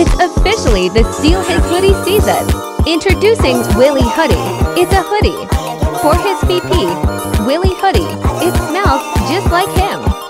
It's officially the Steal His Hoodie season. Introducing Willy Hoodie. It's a hoodie. For his VP, Willy Hoodie. It smells just like him.